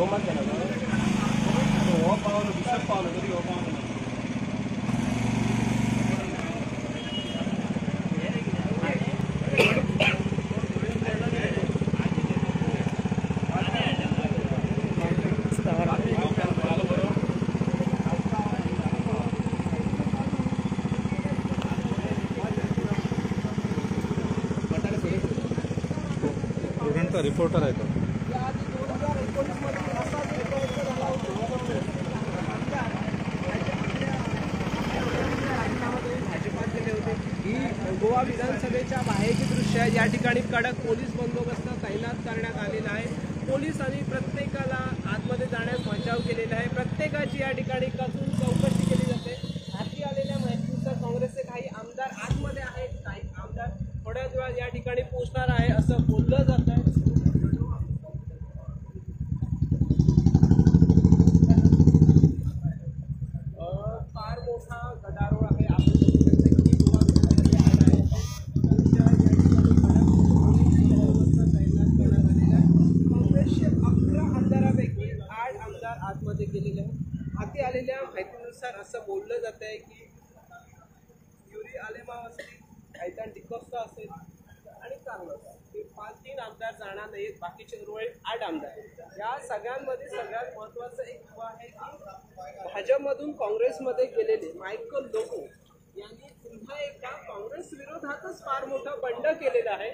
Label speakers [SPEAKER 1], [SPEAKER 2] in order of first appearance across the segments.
[SPEAKER 1] होमात गेला हो पावलो दुसरं पावलो तरी हो पावलो
[SPEAKER 2] त्यांचा रिपोर्टर आहे तो
[SPEAKER 1] भाजपात गेले होते ही गोवा विधानसभेच्या बाहेरची दृश्य आहे या ठिकाणी कडक पोलीस बंदोबस्त तैनात करण्यात आलेला आहे पोलिसांनी प्रत्येकाला आतमध्ये जाण्यास बचाव केलेला आहे प्रत्येकाची या ठिकाणी कसून चौकशी केली जाते हाती आलेल्या माहितीनुसार काँग्रेसचे काही आमदार आतमध्ये आहेत काही आमदार थोड्याच वेळात या ठिकाणी पोहोचणार आहे असं बोललं जात आहे अ, फार मोठा गदारोळ आहे आपण बघू शकता की गोवा विधानसभा आहे. तुमच्या या ठिकाणी कडक पोलीस बंदोबस्त तैनात करण्यात आलेला आहे. काँग्रेसचे अकरा आमदारापैकी आठ आमदार आतमध्ये गेलेले आहेत. हाती आलेल्या माहितीनुसार असं बोललं जात आहे की युरी आलेमा असतील कैतान डिकोस्ता असेल आणि चांगलं आमदार जाणार नाहीत बाकीचे उर्वरित आठ आमदार या सगळ्यांमध्ये सगळ्यात महत्वाचं एक युवा आहे की भाजपमधून काँग्रेसमध्ये गेलेले मायकल लोगो यांनी पुन्हा एकदा काँग्रेस विरोधातच फार मोठा बंड केलेला आहे.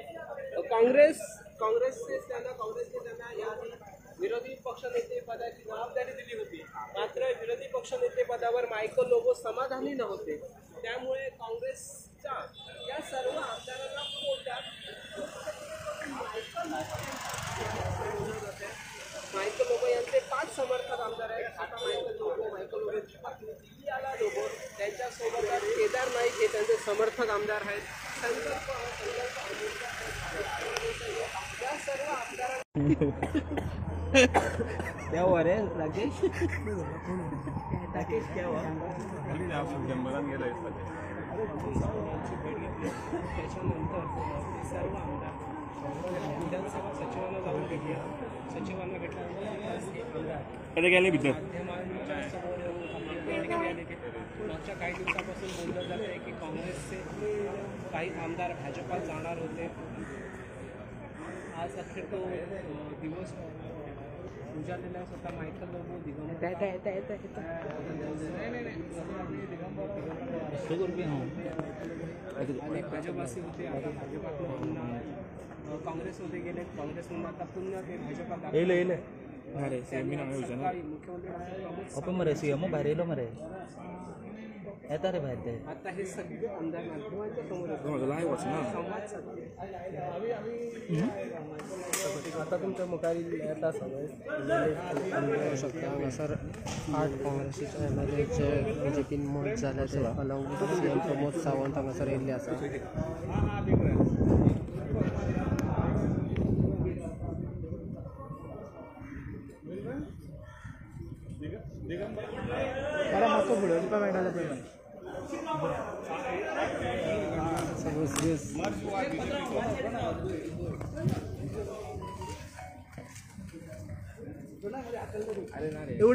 [SPEAKER 1] काँग्रेस काँग्रेसने त्यांना काँग्रेसने त्यांना याआधी विरोधी पक्षनेते पदाची जबाबदारी दिली होती. मात्र विरोधी पक्षनेते पदावर मायकल लोगो समाधानी नव्हते. त्यामुळे काँग्रेसच्या या सर्व आमदारांना पोटात मायकल लोबो यांचे पाच समर्थक आमदार आहेत. आता मायकल लोबो मायकल लोबोची पत्नी दिलियाला लोबो त्यांच्यासोबत केदार नाईक हे त्यांचे समर्थक आमदार आहेत. संकल्प संकल्प या सर्व आमदारांना क्या हुआ रे राकेश? राकेश क्या हुआ? त्याच्यानंतर ते सर्व आमदार विधानसभा सचिवांना जाऊन भेटले सचिवांना भेटल्यानंतर आमदार
[SPEAKER 2] कधी गेले भितर
[SPEAKER 1] माध्यमांच्या समोर येऊन आपली प्रतिक्रिया दिली. मागच्या काही दिवसापासून बोललं जात आहे की काँग्रेसचे काही आमदार भाजपात जाणार होते आज अखेर तो दिवस उजाडलेला स्वतः मायकल लोबो दिगंबर नाही. होते आता भाजपातून पुन्हा काँग्रेसमध्ये गेले काँग्रेसमधून आता पुन्हा ते सकाळी मुख्यमंत्री डॉक्टर प्रमोद
[SPEAKER 3] ओपन मरे मरे. येता रे बाहेर ते.
[SPEAKER 1] आता हे सगळे आमदार माध्यमांच्या समोर येतात. संवाद साधले. आता तुमच्या मुखारी येता समज शकता सर आठ काँग्रेसीचे M L एचे B J pin मत जाल्या ते along C M Pramod Sawant हांगासर येयल्ले आसा
[SPEAKER 3] मातसो फुडें तुका मेळटालें पळय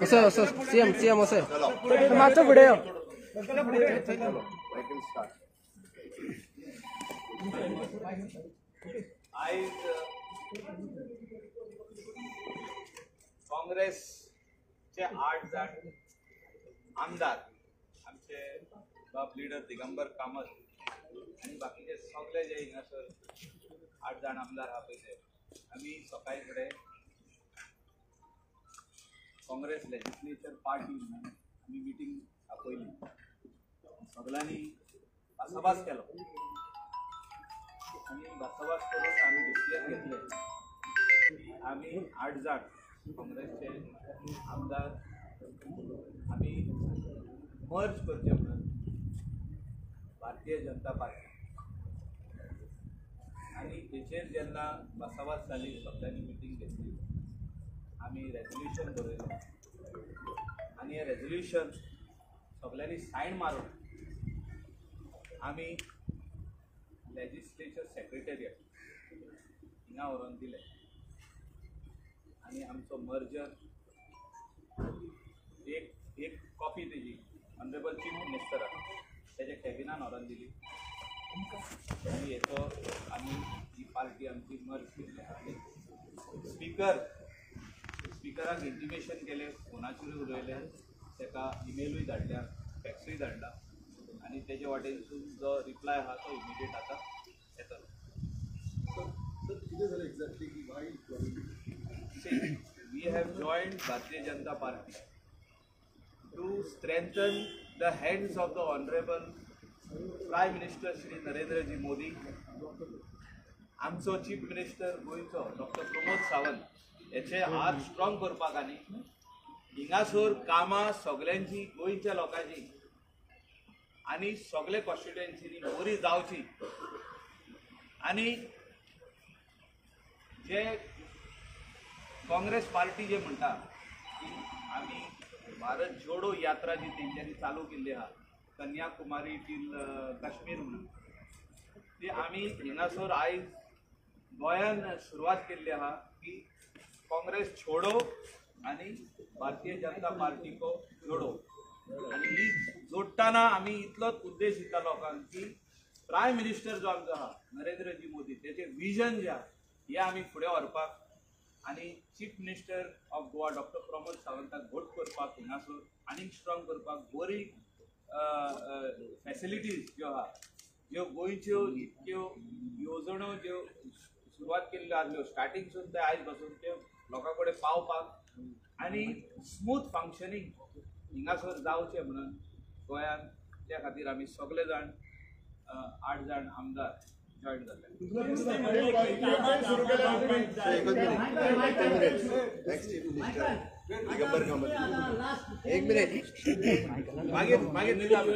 [SPEAKER 1] असं असं सीएम सीएम असं. मागचं पुढे
[SPEAKER 4] काँग्रेसचे आठ जाण आमदार आमचे बाप लिडर दिगंबर कामत आनी बाकीचे सगळे जे हिंगासर आठ जाण आमदार हा पळय ते आमी सकाळी फुडें काँग्रेस लेजिस्लेचर पार्टी म्हणून आमी मिटींग आपयली सगळ्यांनी भासाभास केलो. आणि भासाभास करून आमी डिसिजन घेतले. आमी आठ जाण काँग्रेसचे आमदार आमी मर्ज करचे म्हणून भारतीय जनता पार्टी. आनी तेचेर जेन्ना भासाभास जाली सगळ्यांनी मिटींग घेतली. आमी रेझोल्युशन बरयलें आनी हें रेजोल्युशन सगळ्यांनी सायन मारून आमी लेजिस्लेचर सेक्रेटरियट हिंगा व्हरोन दिलें आनी आमचो मर्जर एक एक कॉपी तेजी ऑनरेबल चीफ मिनिस्टराक तेज्या कॅबिनान व्हरोन दिली. आनी हेचो आमी ही पार्टी आमची मर्ज केल्ली आहा. स्पीकर स्पिकराक इंटिमेशन केलें फोनाचेरूय उलयलें ताका इमेलूय धाडल्या फॅक्सूय धाडला आनी तेजे वाटेनसून जो रिप्लाय आहा तो इमिडिएट आतां येतलो
[SPEAKER 5] एक्झॅक्टली की why
[SPEAKER 4] See, we have joined Bharatiya Janata Party to strengthen the hands of the prime minister Shri Narendraji Modi Modi, आमचो चीफ मिनिस्टर गोंयचो डॉक्टर प्रमोद सावंत हेचे हात स्ट्रॉंग करपाक आनी हिंगासर कामां सगळ्यांची गोंयच्या लोकांची आनी सगळे कॉन्स्टिट्युएन्सीनी बरी जावची. आनी जे काँग्रेस पार्टी जे म्हणटा की आमी भारत जोडो यात्रा जी तेंच्यांनी चालू केल्ली आहा कन्याकुमारी टील काश्मीर म्हणून. ती आमी हिंगासर आयज गोंयान सुरवात केल्ली आहा की काँग्रेस छोडो आनी भारतीय जनता पार्टी को जोडो. आनी ही जोडटाना आमी इतलोच उद्देश दिता लोकांक की प्रायम मिनिस्टर जो आमचो आहा नरेंद्रजी मोदी त्याचे विजन जे आहा हें आमी फुडें व्हरपाक. आनी chief minister of Goa doctor Pramod सावंताक घोट करपाक हिंगासर आनीक स्ट्रॉंग करपाक बरी फॅसिलिटीज ज्यो आहा ज्यो गोंयच्यो इतक्यो येवजण्यो ज्यो सुरवात केल्ल्यो आसल्यो स्टार्टींगसून ते आयजपासून त्यो लोकां कडेन पावपाक आनी स्मूथ फंक्शनींग हिंगासर जावचें म्हणून गोंयांत त्या खातीर आमी सगळे जाण आठ जाण आमदार जॉयन जाल्ले
[SPEAKER 6] एक मिनिट.
[SPEAKER 4] मागीर मागीर निदान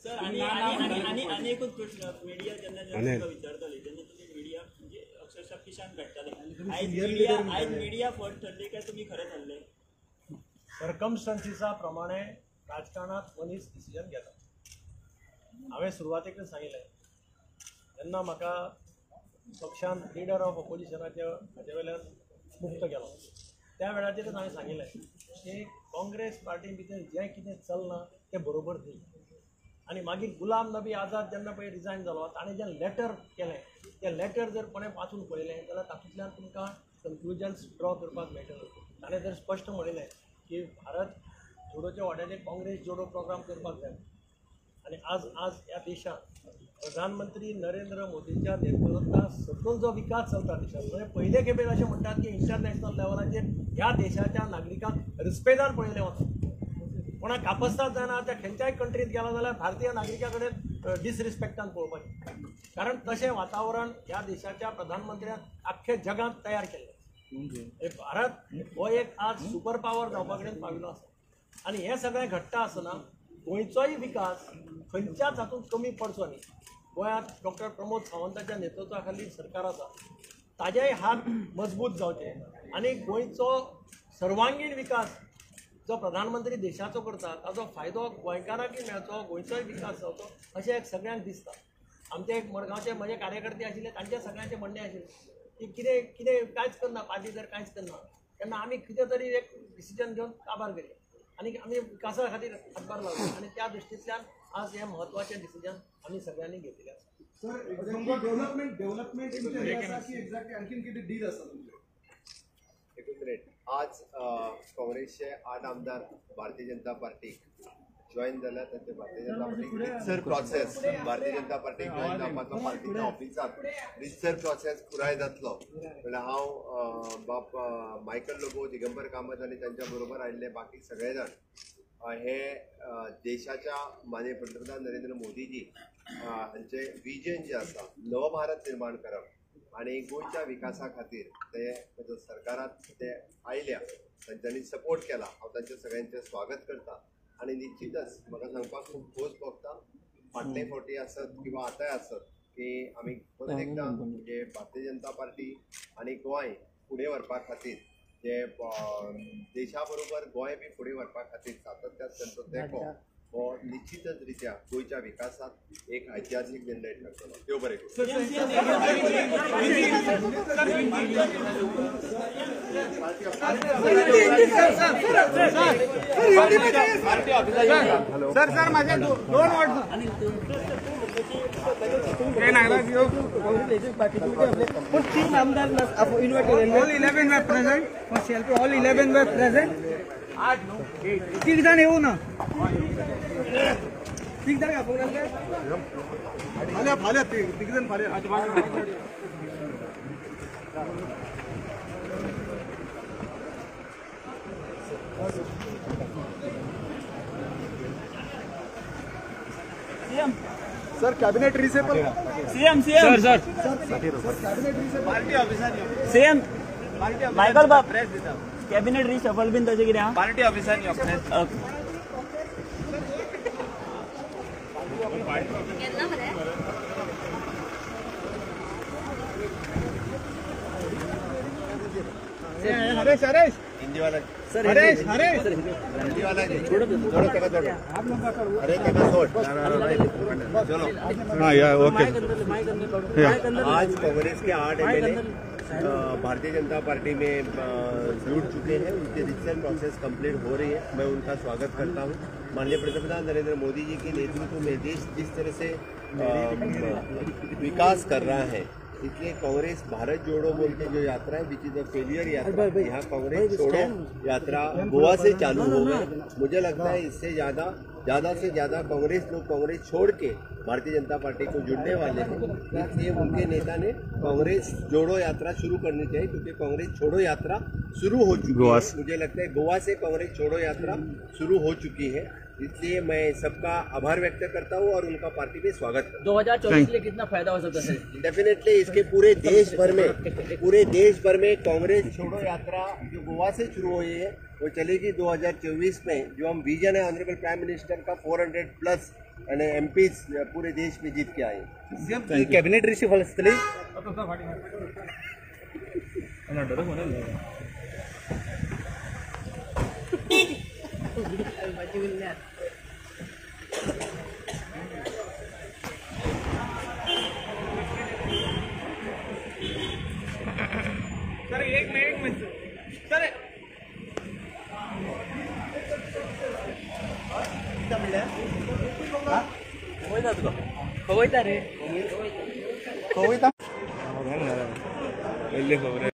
[SPEAKER 7] सर आणि आणि आणि आणि एकूच प्रश्न मीडिया जेन्ना जेन्ना विचारताले तेन्ना तुमी मिडिया म्हणजे अक्षरशः पिशान काडटाले आयज मिडिया आयज मिडिया फट ठरली काय तुम्ही खरें ठरले?
[SPEAKER 8] सरकमस्टन्सिसा प्रमाणे राजकारणात मनीस डिसिजन घेता हांवें सुरवातेकच सांगिल्लें तेन्ना म्हाका पक्षान लिडर ऑफ ऑपोजिशनाच्या हाचे वयल्यान मुक्त केला त्या वेळाचेरच हांवें सांगिल्लें की काँग्रेस पार्टी भितर जें कितें चलना तें बरोबर न्ही आनी मागीर गुलाम नबी आझाद जेन्ना पळय रिजायन जालो ताणें जें लॅटर केलें तें लॅटर जर कोणें वाचून पळयलें जाल्यार तातूंतल्यान तुमकां कन्क्लुजन्स ड्रॉ करपाक मेळटले ताणें जर स्पश्ट म्हणिल्लें की भारत जोडोच्या वाड्याचेर काँग्रेस जोडो प्रोग्राम करपाक जाय आणि आज आज या देशात प्रधानमंत्री नरेंद्र मोदींच्या नेतृत्वात सतत जो विकास चलता देशात म्हणजे पयले खेपेर अशें म्हणटात की इंटरनॅशनल लेवलाचेर ह्या देशाच्या नागरिकांक रिस्पेदान पळयलें वता कोणाक कापस्ताद जायना त्या खंयच्याय कंट्रीत गेलो जाल्यार भारतीय नागरिका कडेन डिसरिस्पेक्टान पळोवपाचें कारण तशें वातावरण ह्या देशाच्या प्रधानमंत्र्यान आख्ख्या जगांत तयार केल्लें भारत हो एक आज सुपर पावर जावपा कडेन पाविल्लो आसा आनी हें सगळें घडटा आसतना गोंयचोय विकास खंयच्याच हातूंत कमी पडचो न्ही गोंयांत डॉक्टर प्रमोद सावंताच्या नेतृत्वा खाली सरकार आसा ताजेय हात मजबूत जावचे आनी गोंयचो सर्वांगीण विकास जो प्रधानमंत्री देशाचो करता ताचो फायदो गोंयकारांकय मेळचो गोंयचोय विकास जावचो अशें एक सगळ्यांक दिसता. आमचे एक मडगांवचे म्हजे कार्यकर्ते आशिल्ले तांचे सगळ्यांचे म्हणणें आशिल्लें की कितें कितें कांयच करना पार्टी जर कांयच करना. तेन्ना आमी कितें तरी एक डिसिजन घेवन काबार केले आनी आमी विकासा खातीर हातभार लावया आनी त्या दृश्टींतल्यान आज हें म्हत्वाचें डिसिजन आमी सगळ्यांनी घेतलेलें आसा
[SPEAKER 1] सर एक्झॅक्टली डेव्हलपमेंट डेव्हलपमेंट की एक्झॅक्टली आणखीन किती डील तुमचे?
[SPEAKER 6] मिनिट आज काँग्रेसचे आठ आमदार भारतीय जनता पार्टीक जॉईन जाल्यार तांचे भारतीय जनता पार्टीक रितसर प्रोसेस भारतीय जनता पार्टीक जॉईन जावपाचो पार्टीच्या ऑफिसात रितसर प्रोसेस पुराय जातलो म्हणल्यार हांव बाप मायकल लोबो दिगंबर कामत आनी तांच्या बरोबर आयिल्ले बाकी सगळे जाण हे देशाच्या माननीय पंतप्रधान नरेंद्र मोदीजी हांचे विजन जे आसा नव भारत निर्माण करप आणि गोंयच्या विकासा खातीर ते सरकारात ते आयल्या तांच्यांनी सपोर्ट केला. हांव तांचे सगळ्यांचे स्वागत करता. आणि निश्चितच म्हाका सांगपाक खूब खोस भोगता फाटले फावटी आसत किंवा आतांय आसत की आमी परत एकदां म्हणजे भारतीय जनता पार्टी आणि गोंय फुडें व्हरपा खातीर जे देशा बरोबर गोंय बी फुडें व्हरपा खातीर सातत्यान तांचो तेंको हो निश्चितच रित्या गोंयच्या विकासात एक ऐतिहासीक निर्णय ठरतलो देव बरें करूं
[SPEAKER 1] सर सर माझे दो- दोन वर्ड हे नागराज योग
[SPEAKER 3] पण तीन आमदार इन्व्हाइट केलेले
[SPEAKER 1] all eleven were present selfie all eleven were present तीन जण येऊ ना तीन जण का प्रोग्राम काय फाल्या फाल्या तीन जण फाल्या
[SPEAKER 7] CM.
[SPEAKER 1] Sir cabinet reshuffle
[SPEAKER 7] CM CM. Sir sir. CM. Michael बाब कॅबिनेट रिशफल बीन तशें कितें आहा
[SPEAKER 4] पार्टी ऑफिसान यो
[SPEAKER 7] ओके
[SPEAKER 1] हरेश हरेश।
[SPEAKER 6] सर
[SPEAKER 1] हरेश हरेश
[SPEAKER 6] है चलो।
[SPEAKER 2] हाँ। या ओके।
[SPEAKER 6] आज कांग्रेस के आठ एमएलए भारतीय जनता पार्टी में जुड़ चुके हैं। उनकी रिसेंट प्रोसेस कंप्लीट हो रही है। मैं उनका स्वागत करता हूँ। माननीय पंतप्रधान नरेंद्र मोदी जी के नेतृत्व में देश जिस तरह से विकास कर रहा है इसलिए कांग्रेस भारत जोड़ो बोल के जो यात्रा है विच इज़ अ फेलियर यात्रा। यहाँ कांग्रेस छोड़ो यात्रा गोवा से चालू हो गई मुझे लगता है। इससे ज़्यादा ज़्यादा से ज़्यादा कांग्रेस लोग कांग्रेस छोड़ के भारतीय जनता पार्टी को जुड़ने वाले हैं। इसलिए उनके नेता ने कांग्रेस जोड़ो यात्रा शुरू करनी चाहिए क्योंकि कांग्रेस छोड़ो यात्रा शुरू हो चुकी है। मुझे लगता है गोवा से कांग्रेस छोड़ो यात्रा शुरू हो चुकी है। इसलिए मैं सबका आभार व्यक्त करता हूँ और उनका पार्टी में स्वागत करता
[SPEAKER 3] दो हज़ार चौबीस के लिए कितना फ़ायदा हो सकता है?
[SPEAKER 6] डेफिनेटली इसके पूरे देश भर में पूरे देश भर में कांग्रेस छोड़ो यात्रा जो गोवा से शुरू हुई है वो चलेगी 2024 में जो हम विजन है ऑनरेबल प्राइम मिनिस्टर का 400 प्लस यानी एम पूरे देश में जीत के आए
[SPEAKER 2] कॅबिनेट रिसिव्ह आसतली
[SPEAKER 1] सर एक मिनिट मिनिट सर
[SPEAKER 3] खवयता रे
[SPEAKER 2] पहिले खबर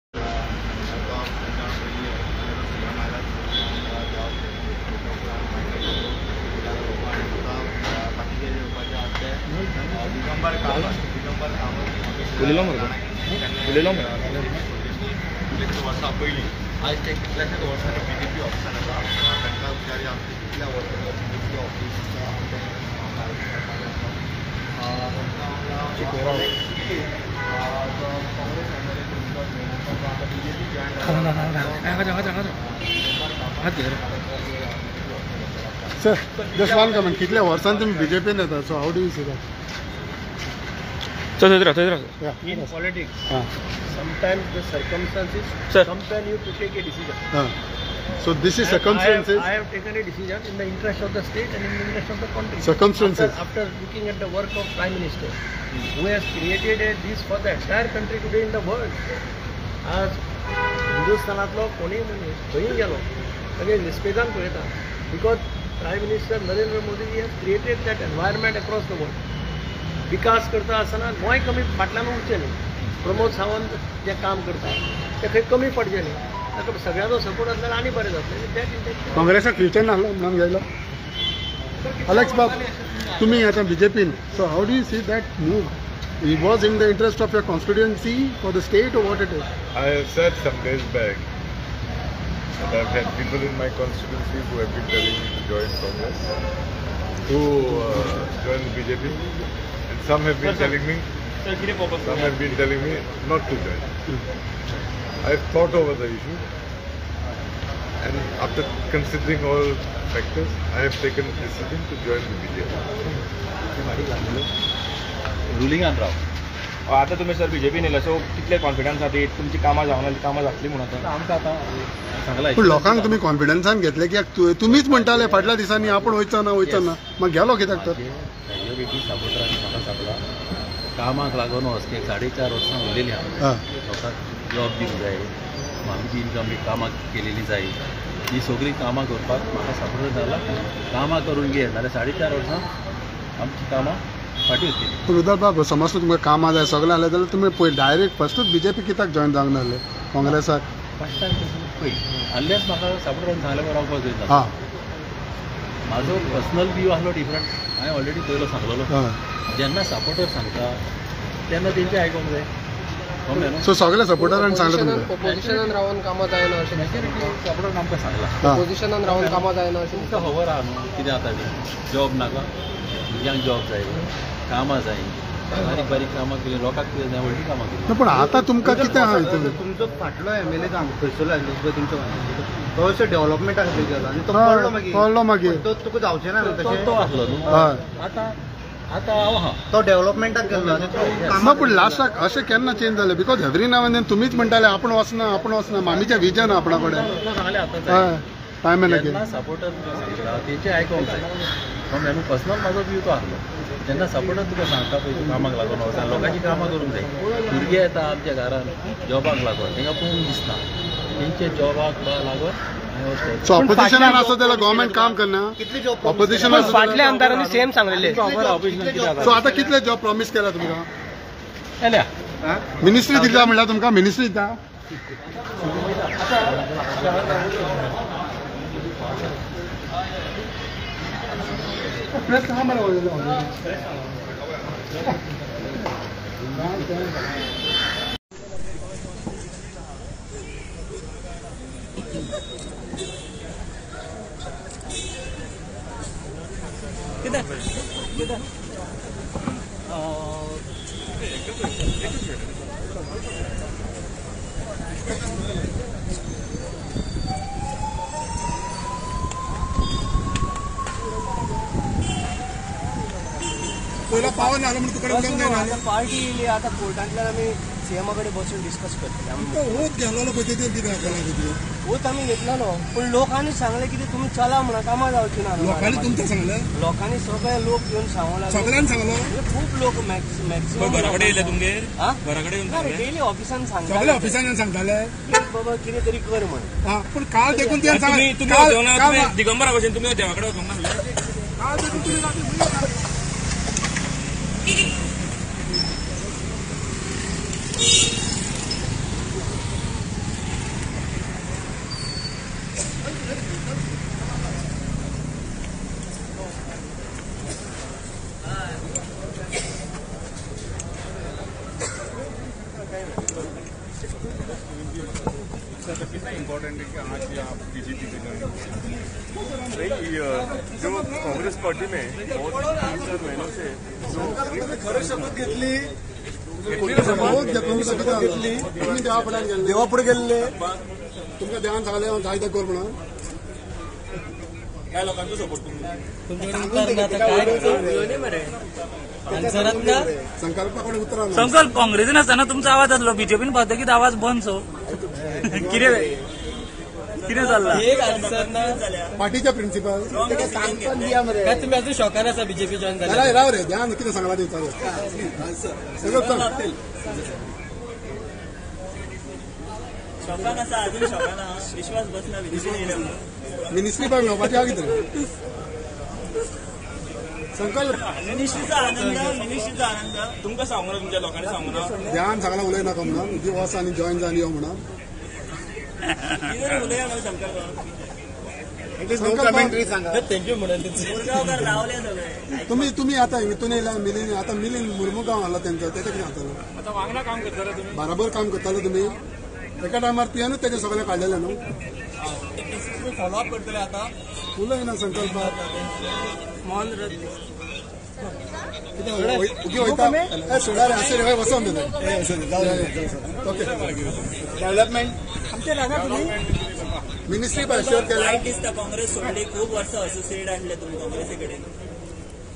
[SPEAKER 5] BJP BJP office
[SPEAKER 9] Sir, just one comment. कितल्या वर्सान तुम्ही बीजेपीन so how do you see that
[SPEAKER 2] चल थंय राव थंय राव
[SPEAKER 8] In politics,
[SPEAKER 9] हां
[SPEAKER 8] sometimes the circumstances
[SPEAKER 2] Sir.
[SPEAKER 8] compel you to take a decision.
[SPEAKER 9] हां so this is
[SPEAKER 8] I- I have-
[SPEAKER 9] circumstances
[SPEAKER 8] I have taken a decision in the interest of the state and in the interest of the country.
[SPEAKER 9] Circumstances.
[SPEAKER 8] After, after looking at the work of Prime Minister, who has created a, this for the entire country today in the world. आज हिंदुस्थानातलो कोणी खंयी गेलो सगळे निस्पेदान पळयता because prime minister Narendra Modiji has created that environment across the world विकास करता आसतना गोंय कमी फाटल्यान उरचें न्ही प्रमोद सावंत जें काम करता तें खंय कमी पडचें न्ही ताका सगळ्यांचो सपोर्ट आसल्यार आनी बरें जातलें दॅट इज दॅट
[SPEAKER 9] काँग्रेसाक फ्युचर नासलो म्हणून गेलो Alex Bob, तुम्ही आता BJP. So how do you see that move? It was in the interest of your constituency for the state or what it is?
[SPEAKER 10] I have said some days back that I've had people in my constituency who have been telling me to join Congress, to uh, join the BJP, some have been telling me, some have been telling me not to join. I've thought over the issue, and after considering all factors, I have taken a decision to join the BJP.
[SPEAKER 3] Ruling आन राव
[SPEAKER 2] आता तुम्ही sir BJP नेलं so कितले confidence खातीर तुमची कामां जावना कामां जातली म्हणून आता
[SPEAKER 3] आमकां आतां सांगला
[SPEAKER 9] पूण लोकांक तुम्ही कॉन्फिडन्सान घेतले कित्याक तु- तुमीच म्हणटाले फाटल्या दिसांनी आपण वयचा ना वयचा ना मग गेलो कित्याक तर
[SPEAKER 3] बेगी सापोत्रांनी म्हाका सांगला कामाक लागून वचके साडे चार वर्सां उरलेली
[SPEAKER 9] हा.
[SPEAKER 3] लोकांक जॉब दिवंक जाय आमची इन्कम बी कामां केलेली जाय. ही सगळीं कामां करपाक म्हाका सपोर्ट जाला कामां करून घे नाल्यार साडे चार वर्सां आमची कामां फाटी उरतली
[SPEAKER 9] पूण उदल बाब समज तुमकां कामां जाय सगळें जालें जाल्यार तुमी पळय डायरेक्ट फस्टूच बीजेपी कित्याक जॉयन जावंक नासले काँग्रेसाक
[SPEAKER 3] फस्ट टायम पळय. म्हाका सपोर्टान सांगलें
[SPEAKER 9] हा.
[SPEAKER 3] म्हाजो पर्सनल व्यू आसलो डिफरंट हांवें ऑलरेडी पयलो सांगलेलो. जेन्ना सपोर्टर सांगता तेन्ना तेंचे आयकोंक जाय
[SPEAKER 9] सो सगळे सपोर्टरांनी सांगलें तुमकां
[SPEAKER 11] पोझिशनान रावन कामां जायना अशें
[SPEAKER 3] सपोर्टर आमकां सांगला.
[SPEAKER 9] हा.
[SPEAKER 11] पोझिशनान रावन कामां जायना अशें
[SPEAKER 3] तुमकां खबर आहा न्हू कितें जाता तें जॉब नाका. भुरग्यांक जॉब जाय कामां जाय बारीक बारीक कामां केली लोकांक कितें जाय व्हडली कामां केली.
[SPEAKER 9] ना, पूण आतां तुमकां कितें आहा
[SPEAKER 11] तुमचो फाटलो एम एल ए खंयसर लागलो तुमचो तो अशें डेव्हलपमेंटा खातीर गेलो आनी तो
[SPEAKER 9] हय,
[SPEAKER 11] पडलो मागीर
[SPEAKER 9] पडलो मागीर
[SPEAKER 11] तो तुका जावचें ना न्हू
[SPEAKER 3] तो तो
[SPEAKER 11] तशें
[SPEAKER 3] आसलो न्हू
[SPEAKER 9] हय
[SPEAKER 3] आतां आतां हांव आहा
[SPEAKER 11] तो डेव्हलपमेंटाक गेल्लो आनी
[SPEAKER 9] पूण लास्टाक अशें केन्ना चेंज जालें बिकॉज एवरी नाव एन तुमीच म्हणटाले आपण वचना आपण वचना मामीचें विजन आपणा कडेन हय टायम एन अगेन
[SPEAKER 3] सपोर्टर तुका सांगता तेंचे आयकोंक जाय पर्सनल म्हाजो व्यू तो आसलो जेन्ना सपोर्टर तुका सांगता पळय तूं कामाक लागून वचना लोकांची कामां करूंक जाय भुरगे येता आमच्या घरान जॉबाक लागून तांकां पळोवंक दिसना तेंचे जॉबाक लागून
[SPEAKER 9] सो आसा जाल्यार गव्हर्मेंट काम करना ऑपोजिशन
[SPEAKER 11] फाटल्या
[SPEAKER 9] आमदारांनी
[SPEAKER 11] सेम सांगलेले.
[SPEAKER 9] सो आतां. कितले जॉब प्रॉमिस केला तुमकां मिनिस्ट्री दिता म्हणल्यार तुमकां? मिनिस्ट्री दिता? प्रेस कहाँ बना हुआ है? पहिला पावन आलं म्हणून तुकडे
[SPEAKER 11] पार्टी आता कोर्टांतल्यान आमी सीएमा कडेन बसून डिस्कस करतले. आमी
[SPEAKER 9] होत गेलो पळय तेजेर कितें जातलें
[SPEAKER 11] वोत आमी घेतलेलो. पूण लोकांनी सांगलें कितें तुमी चला म्हणून कामां जावची ना
[SPEAKER 9] लोकांनी सांगलें?
[SPEAKER 11] लोकांनी सगळे लोक
[SPEAKER 9] सगळ्यांनी सांगलो
[SPEAKER 11] खूप लोक मॅक्सिमम घराकडे येयले तुमगेर घराकडे डेली ऑफिसान सांगता
[SPEAKER 9] सगळे ऑफिसांनी सांगताले?
[SPEAKER 11] बाबा कितें तरी कर म्हण.
[SPEAKER 9] हा पण काल देखून ते
[SPEAKER 2] दिगंबरा भशेन तुम्ही देवाकडे
[SPEAKER 9] काल देखून तुम्ही रात्री
[SPEAKER 10] इम्पोर्टेंट है कि आज भी आप बीजेपी पे ज्वाइन नहीं अ, जो कांग्रेस पार्टी में बहुत तीन चार महीनों से
[SPEAKER 9] खरं शपथ घेतली बहुत घेतली तुम्ही देवा फुड्यान गेले देवा पुढे गेल्ले. तुमकां देवान सांगले हांव जायते कर म्हणून?
[SPEAKER 2] काय लोकांचो सपोर्ट
[SPEAKER 9] संकल्पा कडेन उतरां ना.
[SPEAKER 7] संकल्प काँग्रेसीन आसतना तुमचो आवाज जातलो बीजेपीन पावतकीर आवाज बंद सो. कितें कितें जाल्ला
[SPEAKER 9] पार्टीचे प्रिन्सिपल
[SPEAKER 11] तुम्ही अजून शॉकान आसा बीजेपी जॉईन
[SPEAKER 9] राव राव रे ध्यान कितें सांगला ते चालेल सगळं मिनिस्ट्री पण मेळपाची आहा कितें संकल्प.
[SPEAKER 7] मिनिस्ट्रीचा आनंद मिनिस्ट्रीचा आनंद.
[SPEAKER 2] तुमकां सांगू ना तुमच्या लोकांनी सांगू ना
[SPEAKER 9] ध्यान सांगला उलयनाका म्हणून ती वस आनी जॉईन जावन यो म्हणून
[SPEAKER 7] कितें उलया न्हू संकल्प
[SPEAKER 8] थँक्यू म्हणून
[SPEAKER 7] मुरगावकर रावले सगळे.
[SPEAKER 9] तुम्ही तुम्ही आता हितून येयला मिलीन आता मिलीन मुरमुगांव आला तेंचो ते कितें जातालो
[SPEAKER 11] आता वांगडा काम करताले तुम्ही?
[SPEAKER 9] बराबर काम करतालो तुमी एका टायमार तुवेंनूच तेजे सगळे काडलेले न्हू
[SPEAKER 11] फॉलोअप करतले आता
[SPEAKER 9] उलय ना संकल्प. उगी वयता सोडा रे रे ओके. डेव्हलपमेंट मिनिस्ट्री
[SPEAKER 7] दिसता काँग्रेस सोडली खूप वर्ष असोसिएट आणले तुम्ही काँग्रेसी कडेन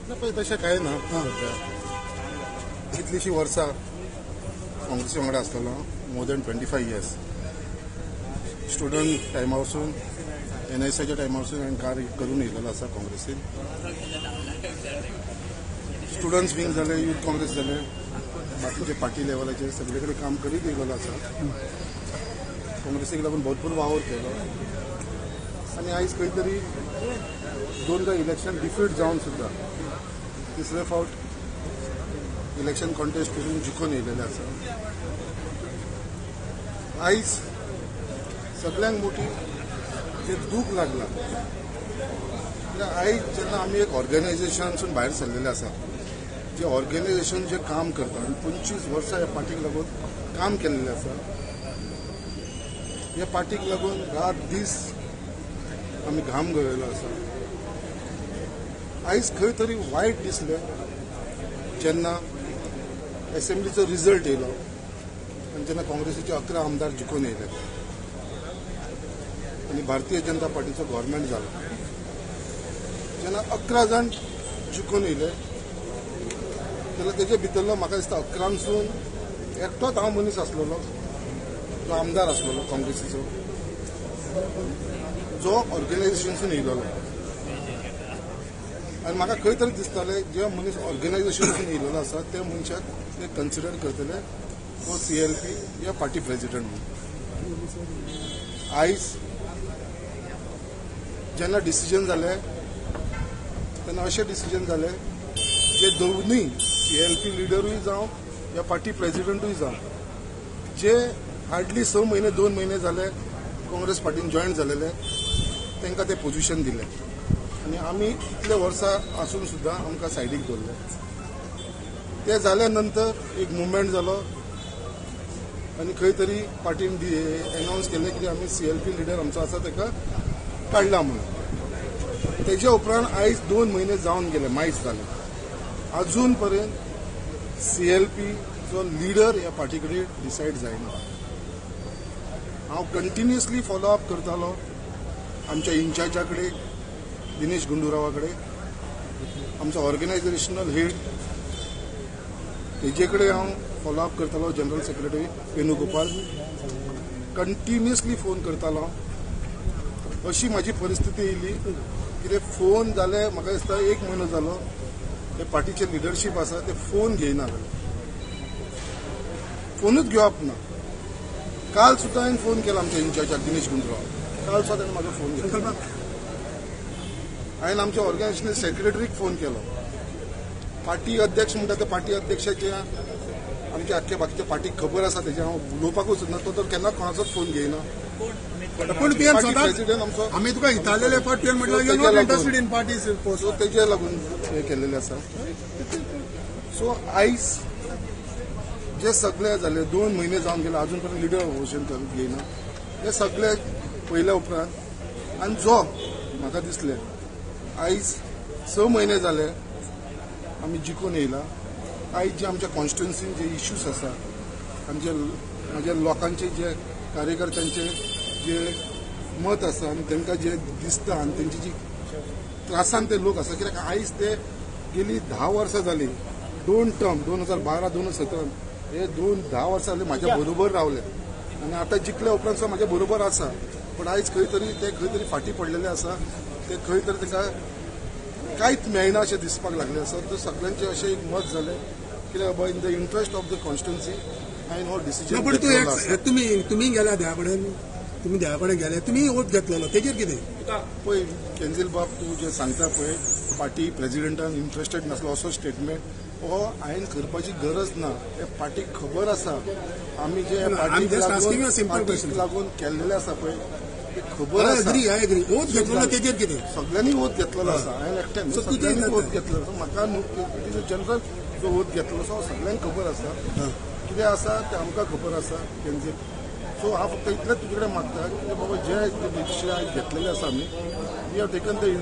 [SPEAKER 12] ना पळय तशें कांय ना कितलींशीं वर्सां काँग्रेसी वांगडा आसतलो more than twenty five years student टायमा वचून एन एस आयच्या टायमा वचून हांवें कार्य करून येयलेलो आसा काँग्रेसीन स्टुडंट्स विंग जाले यूथ काँग्रेस जाले बाकीचे पार्टी लेवलाचेर सगळे कडेन काम करीत येयलेलो आसा काँग्रेसीक लागून भरपूर वावर केलो. आनी आयज खंय तरी दोनदा इलेक्शन डिफीट जावन सुद्दां तिसरे फावट इलेक्शन कॉन्टेस्ट करून जिखून येयलेले आसा आयज सगळ्यांक मोठी जे दूख लागला. आयज जेन्ना आमी एक ऑर्गनायझेशनासून भायर सरलेले आसा जे ऑर्गनायझेशन जे काम करता आनी पंचवीस वर्सां ह्या पार्टीक लागून काम केल्लें आसा ह्या पार्टीक लागून रात दीस आमी घाम गळयलो आसा आयज खंय तरी वायट दिसलें जेन्ना एसेंब्लीचो रिजल्ट येयलो आनी जेन्ना काँग्रेसीचे अकरा आमदार जिखून येयले आनी भारतीय जनता पार्टीचो गव्हर्मेंट झालं. जेन्ना अकरा जाण जिखून येयले जाल्यार तेजे भितरलो म्हाका दिसता अकरांसून एकटोच हांव मनीस आसलेलो जो आमदार आसलेलो काँग्रेसीचो. जो ऑर्गनायझेशनसून येयलेलो आनी म्हाका खंय तरी दिसतालें जे मनीस ऑर्गनायझेशनसून येयलेलो आसा त्या मनशाक ते कन्सिडर करतले वो सी एल पी या पार्टी प्रेसिडेंट म्हणून आयज जेन्ना डिसिजन जालें तेन्ना अशें डिसिजन जालें जे दोनूय सी एल पी लिडरूय जावं या पार्टी प्रेसिडेंटूय जावं जे हार्डली स म्हयने दोन म्हयने जाले काँग्रेस पार्टीन जॉयन जालेले तांकां ते पोजिशन दिलें आनी आमी इतले वर्सां आसून सुद्दां आमकां सायडीक दवरले ते जाल्या नंतर एक मुवमेंट जालो आनी खंय तरी पार्टीन एनावन्स केलें की आमी सी एल पी लिडर आमचो आसा ताका काडला म्हणून. तेज्या उपरांत आयज दोन म्हयने जावन गेले मायज जाले अजून पर्यंत सी एल पीचो लिडर ह्या पार्टी कडेन डिसायड जायना हांव कंटिन्युअसली फॉलोअप करतालो आमच्या इंचार्जा कडेन दिनेश गुंडूरावा कडेन आमचो ऑर्गनायझेशनल हेड तेजे कडेन हांव फॉलोअप करतालो general secretary Venugopal. Continuously phone करतालो. अशी म्हाजी परिस्थिती येयली कितें फोन जाले म्हाका दिसता एक म्हयनो जालो ते पार्टीचे लिडरशीप आसा ते फोन घेयना फोनूच घेवप ना. काल सुद्दां हांवें फोन केला आमच्या इन्चार्जाक दिनेश गुंजराव. काल सुद्दां ताणें म्हाका फोन घेतला. हांवें आमच्या ऑर्गनायझेशनल सेक्रेटरीक फोन केलो. पार्टी अध्यक्ष म्हणटा त्या पार्टी अध्यक्षाच्या आमच्या आख्या बाकीच्या पार्टीक खबर आसा तेजे हांव उलोवपाकूच ना तो तर केन्ना कोणाचोच फोन घेयना.
[SPEAKER 9] पूण तुवें
[SPEAKER 12] आमचो
[SPEAKER 9] आमी तुका हितालेले फावट तुवें म्हटलं you not. Interested in parties
[SPEAKER 12] so तेजे लागून हे केलेले आसा सो आयज जे सगळे जाले दोन म्हयने जावन गेले अजून पर्यंत लिडर घोषण करून घेयना हे सगळे पयल्या उपरांत. आनी जो म्हाका दिसले आयज स म्हयने जाले आमी जिखून येयला आयज जे आमच्या कॉन्स्टिट्युन्सीन जे इश्यूज आसा आनी जे म्हाज्या लोकांचे जे कार्यकर्त्यांचे जे मत आसा आनी तांकां जे दिसता आनी तेंची जी त्रासान ते लोक आसा कित्याक आयज ते गेली धा वर्सां जाली दोन टर्म दोन हजार बारा दोन हजार सतरा. हे दोन धा वर्सां जाली म्हाज्या बरोबर रावले आनी आतां जिखल्या उपरांत सुद्दां म्हाज्या बरोबर आसा पूण आयज खंय तरी ते खंय तरी फाटी पडलेले आसा ते खंय तरी ताका कांयच मेळना अशें दिसपाक लागले आसा तर सगळ्यांचे अशें एक मत जालें कित्याक बाबा in the interest of the constituency हांवें हो डिसिजन
[SPEAKER 9] पूण तूं एक तुमी तुमी गेल्या देवा कडेन तुमी देवा कडेन गेले तुमी वोट घेतलेलो तेजेर कितें?
[SPEAKER 12] पळय केंजील बाब तूं जे सांगता पळय पार्टी प्रेसिडेंटान इंट्रस्टेड नासलो असो स्टेटमेंट हो हांवें करपाची गरज ना हे पार्टीक खबर आसा आमी जे पार्टीक लागून केल्लेले आसा पळय खबर
[SPEAKER 9] एग्री आय एग्री ओत घेतलो तेजेर कितें?
[SPEAKER 12] सगळ्यांनी ओत घेतलेलो आसा हांवें एकट्यान सगळ्यांनी? ओत घेतलेलो आसा म्हाका अ जनरल जो ओत घेतलो आसा सगळ्यांक खबर आसा कितें आसा तें आमकां खबर आसा तेंचे सो हांव फक्त इतलेंच तुजे कडेन मागता की बाबा जे डिसिशन आयज घेतलेले आसा आमी we have taken the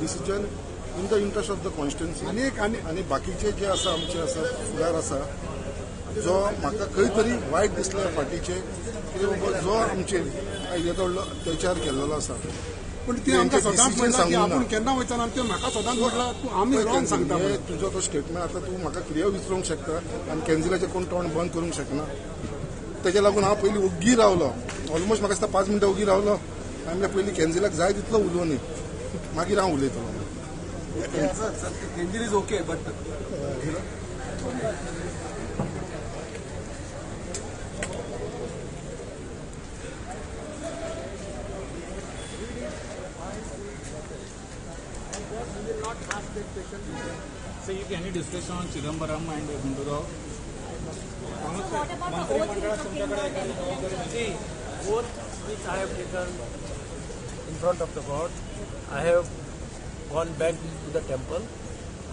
[SPEAKER 12] decision in the interest of the constituency आनी आनी आनी बाकीचे जे आसा आमचे आसा फुडार आसा जो म्हाका खंय तरी वायट दिसले फाटीचे जो आमचेर येदो व्हडलो अत्याचार केल्लो आसा.
[SPEAKER 9] पूण ती आमकां सदांच म्हणटा आपूण
[SPEAKER 12] ना.
[SPEAKER 9] केन्ना वयतना ते म्हाका सदांच म्हटला तूं आमी रॉंग सांगता
[SPEAKER 12] हे. तुजो तो स्टेटमेंट आतां तूं म्हाका कितें विसरूंक शकता आनी कॅन्सिलाचें कोण तोंड बंद करूंक शकना. तेज्या लागून हांव पयलीं ओग्गी रावलो. ऑलमोस्ट म्हाका दिसता पांच मिनटां ओग्गी रावलो. हांवें म्हणलें पयलीं कॅन्सिलाक जाय तितलो उलोव न्ही. मागीर हांव उलयतलो.
[SPEAKER 9] is okay, but
[SPEAKER 11] So if any discussion on Chidambaram and Gundurao,
[SPEAKER 8] See, oath which I have taken in front of the God, I have gone back to the temple.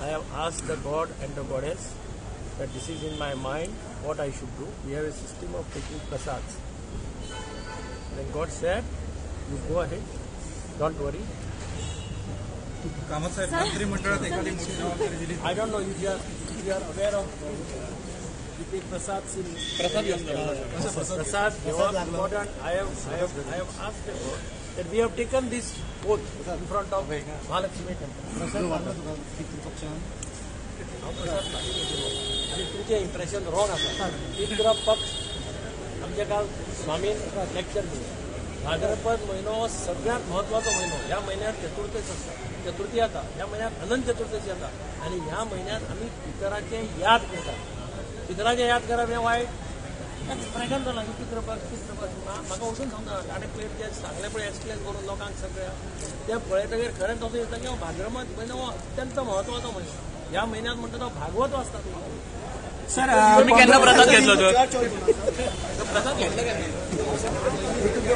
[SPEAKER 8] I have asked the God and the goddess that this is in my mind what I should do. We have a system of taking prasads. Then God said, you go ahead, don't worry. I don't know you are you are aware of
[SPEAKER 11] Prasad
[SPEAKER 8] Prasad important I I as we have taken this oath in front of Mahalakshmi temple Pitrupaksha आणि तुमचे impression wrong असं आमच्या काल स्वामीन lecture दिले भाद्रपद म्हयनो हो सगळ्यांत म्हत्वाचो म्हयनो ह्या म्हयन्यात चतुर्थीच आसता चतुर्थी येता ह्या म्हयन्यात अनंत चतुर्थी येता आनी ह्या म्हयन्यात आमी पितराचे याद करतात. पितराचे याद करप हें वायट प्रश्न जाला की पितृपक्ष पितृपक्ष म्हाका वचून सांगता आनी प्लेट जे सांगले पळय एक्सप्लेन करून लोकांक सगळ्या. ते पळयतकीर खरेंच असो दिसता की हो भाद्रपद म्हयनो हो अत्यंत म्हत्वाचो म्हयनो ह्या म्हयन्यात म्हणटा तो भागवत वाचता
[SPEAKER 11] सर तुम्ही केन्ना प्रसाद घेतलो तर प्रसाद घेतलो केन्ना
[SPEAKER 8] I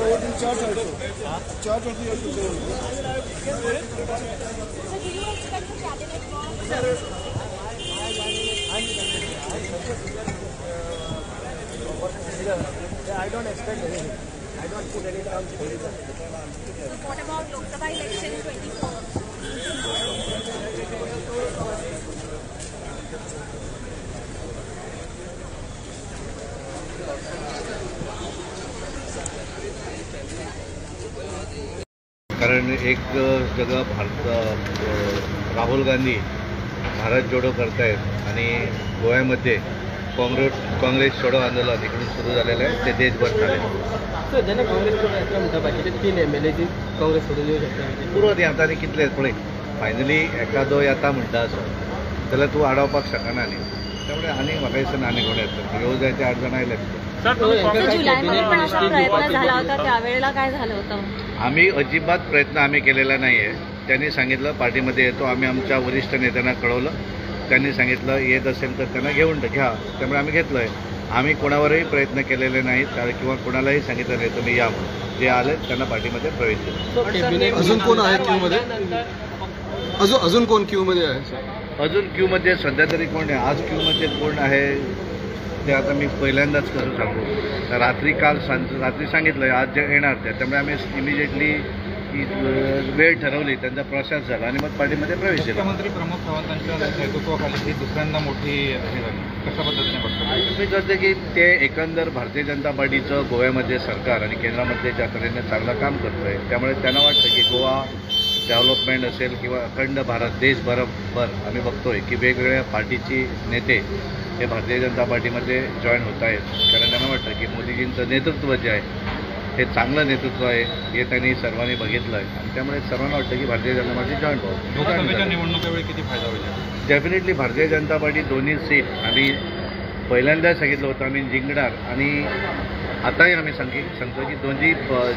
[SPEAKER 8] don't expect anything. I don't put any terms for it.
[SPEAKER 13] What about Lok Sabha election 24?
[SPEAKER 14] कारण एक जगह भारत राहुल गांधी भारत जोडो करतायत आणि गोव्यामध्ये काँग्रेस काँग्रेस छोडो आंदोलन इकडून सुरू झालेलं आहे ते देशभर चालेल.
[SPEAKER 15] जेन्ना काँग्रेस कडेन येता म्हणटा बाकीचे तीन एम एल एची काँग्रेस सोडून येऊ शकता.
[SPEAKER 14] पुरो ती आतां आनी कितले पळय फायनली एकादो येता म्हणटा असो. जाल्यार तूं आडावपाक शकना न्ही त्यामुळे आनी म्हाका दिसना आनी कोण येतलो येवं जाय ते आठ जाण आयले
[SPEAKER 15] सर तुम्ही
[SPEAKER 13] तर जुलैमध्ये पण असा प्रयत्न झाला होता त्यावेळेला काय झालं होतं?
[SPEAKER 14] आम्ही अजिबात प्रयत्न आम्ही केलेला नाही आहे त्यांनी सांगितलं पार्टीमध्ये येतो आम्ही आमच्या वरिष्ठ नेत्यांना कळवलं. त्यांनी सांगितलं येत असेल तर त्यांना घेऊन घ्या. त्यामुळे आम्ही घेतलं आहे आम्ही कोणावरही प्रयत्न केलेले नाहीत कारण किंवा कोणालाही सांगितलं नाही तुम्ही या म्हणून. जे आले त्यांना पार्टीमध्ये प्रवेश दिला.
[SPEAKER 16] अजून कोण आहे क्यू मध्ये? अजून अजून कोण क्यू मध्ये आहे
[SPEAKER 14] अजून क्यूमध्ये सध्या तरी कोण आहे? आज क्यूमध्ये कोण आहे? ते आता मी पहिल्यांदाच कसं सांगू तर रात्री काल सांग रात्री सांगितलं आज जे येणार ते. त्यामुळे आम्ही इमिजिएटली वेळ ठरवली. त्यांचा प्रोसेस झाला आणि मग पार्टीमध्ये प्रवेश दिला.
[SPEAKER 11] मुख्यमंत्री प्रमोद सावंतांच्या नेतृत्वाखाली ही दुसऱ्यांदा मोठी हे झाली. कशा पद्धतीने बघतो
[SPEAKER 14] मी करते की ते एकंदर भारतीय जनता पार्टीचं गोव्यामध्ये सरकार आणि केंद्रामध्ये ज्या तऱ्हेने चांगलं काम करतं आहे त्यामुळे त्यांना वाटतं की गोवा डेव्हलपमेंट असेल किंवा अखंड भारत देशभरभर आम्ही बघतोय की वेगवेगळ्या पार्टीची नेते हे भारतीय जनता पार्टीमध्ये जॉईन होत आहेत. कारण त्यांना वाटतं की मोदीजींचं नेतृत्व जे आहे हे चांगलं नेतृत्व आहे हे त्यांनी सर्वांनी बघितलं आहे आणि त्यामुळे सर्वांना वाटतं की भारतीय जनता पार्टी जॉईन व्हावं
[SPEAKER 11] निवडणुकीवेळी किती फायदा होईल?
[SPEAKER 14] डेफिनेटली भारतीय जनता पार्टी दोन्ही सीट आम्ही पहिल्यांदा सांगितलं होतं आम्ही जिंकणार आणि आताही आम्ही सांगी सांगतो की दोन्ही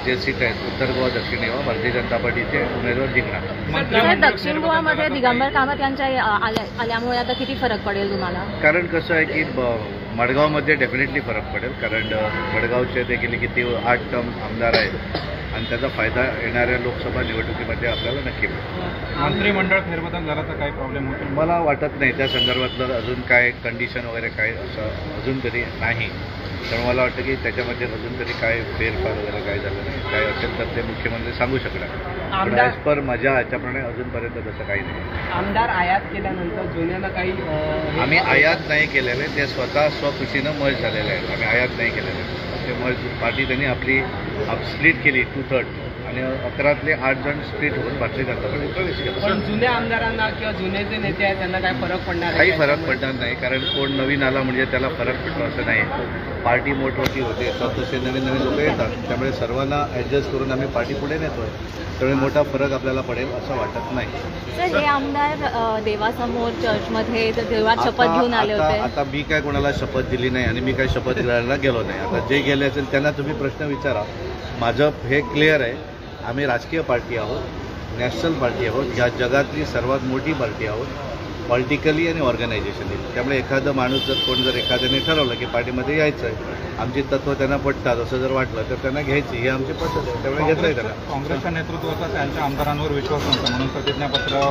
[SPEAKER 14] जे सीट आहेत उत्तर गोवा दक्षिण गोवा भारतीय जनता पार्टीचे उमेदवार जिंकणार.
[SPEAKER 13] दक्षिण गोवामध्ये दिगंबर कामत यांच्या आल्यामुळे आता किती फरक पडेल तुम्हाला?
[SPEAKER 14] कारण कसं आहे की मडगावमध्ये डेफिनेटली फरक पडेल. कारण मडगावचे ते गेले किती आठ टर्म आमदार आहेत. आणि त्याचा फायदा येणाऱ्या लोकसभा निवडणुकीमध्ये आपल्याला नक्की मिळेल.
[SPEAKER 17] मंत्रिमंडळ फेरबदल झाला तर काही प्रॉब्लेम होतो?
[SPEAKER 14] मला वाटत नाही. त्या संदर्भातलं अजून काय कंडिशन वगैरे काय असं अजून तरी नाही. तर मला वाटतं की त्याच्यामध्ये अजून तरी काय फेरफार वगैरे काय झालं नाही. काय असेल तर ते मुख्यमंत्री सांगू शकणार. पण ॲज पर माझ्या ह्याच्याप्रमाणे अजूनपर्यंत तसं काही नाही.
[SPEAKER 15] आमदार आयात केल्यानंतर जुन्यानं काही
[SPEAKER 14] आम्ही आयात नाही केलेले. ते स्वतः स्वखुशीनं मर्ज झालेले आहेत. आम्ही आयात नाही केलेले. ते मर्ज पार्टी त्यांनी आपली स्प्लिट केली टू थर्ड आणि अकरातले आठ जण स्प्लिट होऊन भारतीय जनता पार्टीत प्रवेश केला
[SPEAKER 15] पण जुन्या आमदारांना किंवा जुने जे नेते आहेत त्यांना काय फरक पडणार
[SPEAKER 14] काही? फरक पडणार नाही कारण कोण नवीन आला म्हणजे त्याला फरक पडतो असं नाही. पार्टी मोठमोठी होते तर तसे नवीन नवीन लोक येतात. त्यामुळे सर्वांना ॲडजस्ट करून आम्ही पार्टी पुढे नेतोय. त्यामुळे मोठा फरक आपल्याला पडेल असं वाटत नाही.
[SPEAKER 13] सर हे आमदार देवासमोर चर्चमध्ये देवात शपथ घेऊन आले
[SPEAKER 14] आता
[SPEAKER 13] होते.
[SPEAKER 14] आता मी काय कोणाला शपथ दिली नाही आणि मी काय शपथ घ्यायला गेलो नाही. आता जे गेले असेल त्यांना तुम्ही प्रश्न विचारा. माझं हे क्लिअर आहे. आम्ही राजकीय पार्टी आहोत नॅशनल पार्टी आहोत ह्या जगातली सर्वात मोठी पार्टी आहोत. पॉलिटिकली आणि ऑर्गनायझेशनली त्यामुळे एखादं माणूस जर कोण जर एखाद्याने ठरवलं की पार्टीमध्ये यायचं आहे आमची तत्त्व त्यांना पटतात असं जर वाटलं तर त्यांना घ्यायची. ही आमची पद्धत आहे. त्यामुळे घेतलंय त्याला
[SPEAKER 17] काँग्रेसच्या नेतृत्वाचा त्यांच्या आमदारांवर विश्वास नव्हता म्हणून प्रतिज्ञापत्र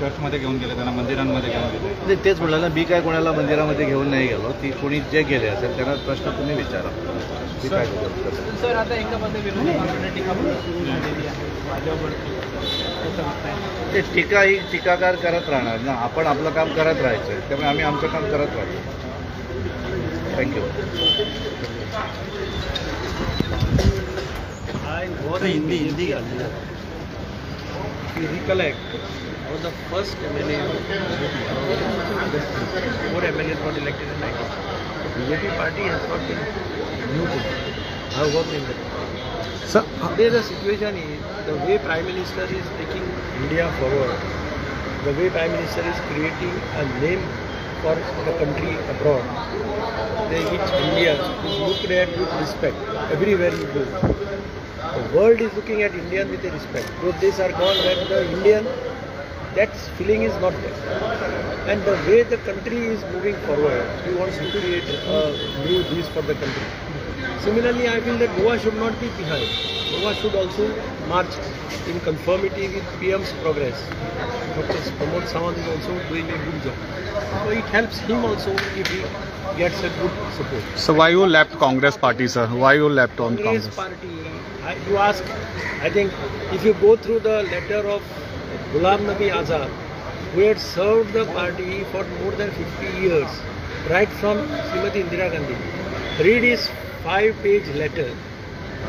[SPEAKER 17] चर्चमध्ये घेऊन गेले त्यांना मंदिरांमध्ये घेऊन गेले.
[SPEAKER 14] नाही तेच म्हणाल ना मी काय कोणाला मंदिरामध्ये घेऊन नाही गेलो ती कोणी जे गेले असेल त्यांना प्रश्न तुम्ही विचारा. मी काय
[SPEAKER 15] सर आता एका बाजू
[SPEAKER 14] ते टीका ही टीकाकार करत राहणार ना आपण आपलं काम करत राहायचं आहे त्यामुळे आम्ही आमचं काम करत राहतो thank you
[SPEAKER 8] Hindi Hindi If you was the first MLA, four MLAs got elected in 90. BJP party has not been new to me. I have worked in the
[SPEAKER 16] Sir,
[SPEAKER 8] Today the situation is, the way Prime Minister is taking India forward, the way Prime Minister is creating a name for the country abroad, they, each India is looked at with respect everywhere you go. The world is looking at India with respect. Those days are gone where the Indian, that feeling is not there. And the way the country is moving forward, he wants to create a new this for the country. Similarly, I feel that Goa should not be behind. Goa should also march in conformity with PM's progress. Dr. Pramod Sawant is also doing a good job. So it helps him also if he gets a good support.
[SPEAKER 16] so why you left Congress party, sir? Why you left on
[SPEAKER 8] Congress
[SPEAKER 16] Congress?
[SPEAKER 8] party, I, you ask, I think if you go through the letter of Ghulam Nabi Azad, who had served the party for more than 50 years, right from Srimati Indira Gandhi, read his five-page letter,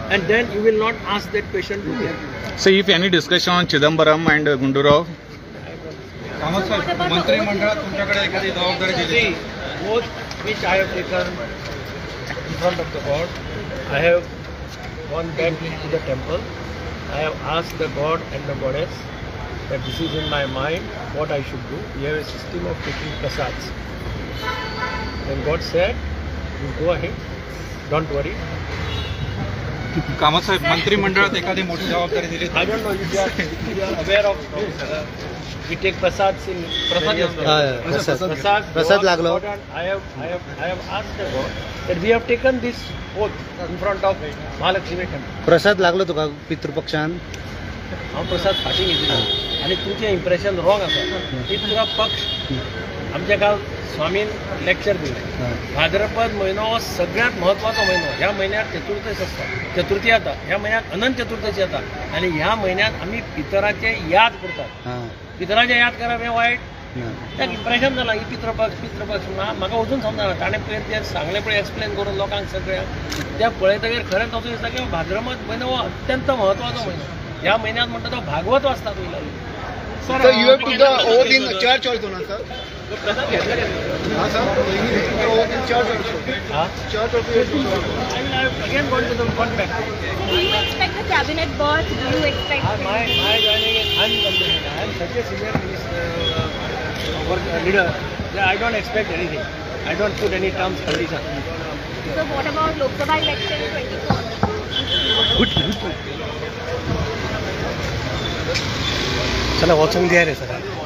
[SPEAKER 8] and then you will not ask that question to.
[SPEAKER 16] So if any discussion on Chidambaram and uh, Gundurov?
[SPEAKER 8] See, both which I have taken in front of the God, I have gone back the temple. I have asked the God and the Goddess that this is in my mind, what I should do. We have a system of taking prasads. Then God said, you go ahead, don't worry,
[SPEAKER 17] कामासाहेब मंत्रिमंडळात एखादी मोठी जबाबदारी दिली
[SPEAKER 8] I don't know you aware of we
[SPEAKER 16] take Prasad
[SPEAKER 8] Singh
[SPEAKER 16] Prasad
[SPEAKER 8] Prasad
[SPEAKER 16] लागलो
[SPEAKER 8] I have I have we have taken this oath in front of Mahalakshmi
[SPEAKER 16] Prasad लागलो तुका पितृपक्षान
[SPEAKER 8] हा प्रसाद फाटी घेतला आणि तुझे इम्प्रेशन रॉंग असा की तुझा पक्ष आमच्या गाव स्वामीन लेक्चर दिलें. भाद्रपद म्हयनो हो सगळ्यांत म्हत्वाचो म्हयनो ह्या म्हयन्याक चतुर्थीच आसता चतुर्थी येता ह्या म्हयन्याक अनंत चतुर्थी येता आनी ह्या म्हयन्याक आमी पितराचे याद करतात. पितराचे याद करप हें. वायट त्याक इम्प्रेशन जालां ही पितृपक्ष पितृपक्ष. ना म्हाका अजून समजना ताणें पळय तें सांगलें पळय एक्सप्लेन करून लोकांक सगळ्यांक तें पळयतकीर खरेंच असो दिसता की भाद्रपद म्हयनो हो अत्यंत म्हत्वाचो म्हयनो ह्या म्हयन्यांत म्हणटा तो भागवत वाचतात. वयल्यान
[SPEAKER 9] Sir, you have to the oath in church also, na, sir?
[SPEAKER 8] प्रसाद घेतला
[SPEAKER 9] Ha, sir? You need to the oath in church also.
[SPEAKER 8] हा
[SPEAKER 9] Church also you have to do.
[SPEAKER 8] I will I have again gone to the gone back.
[SPEAKER 13] Do you expect a cabinet berth? Do you expect...
[SPEAKER 8] My, my joining is unconditional. I am such a senior minister, uh, work, uh, leader that I don't expect anything. I don't put any terms, conditions.
[SPEAKER 13] So what about Lok Sabha election 24?
[SPEAKER 8] चला वाचून द्या रे sir